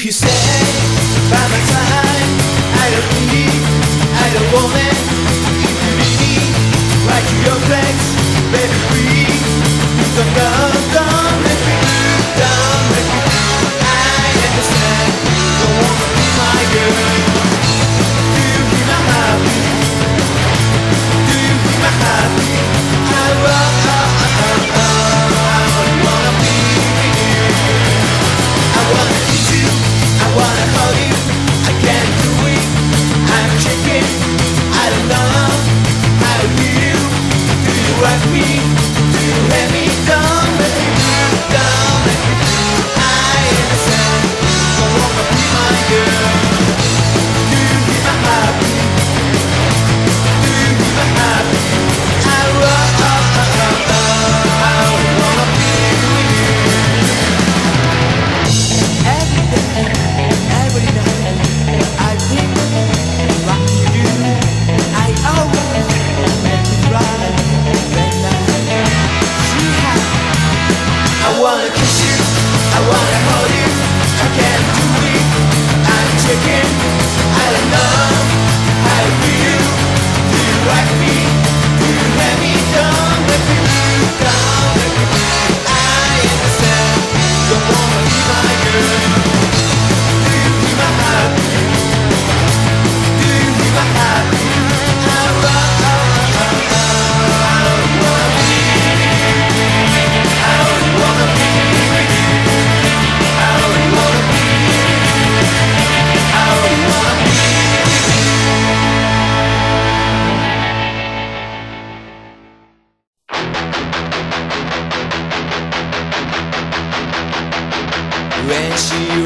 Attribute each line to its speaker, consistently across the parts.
Speaker 1: when she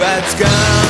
Speaker 1: was gone.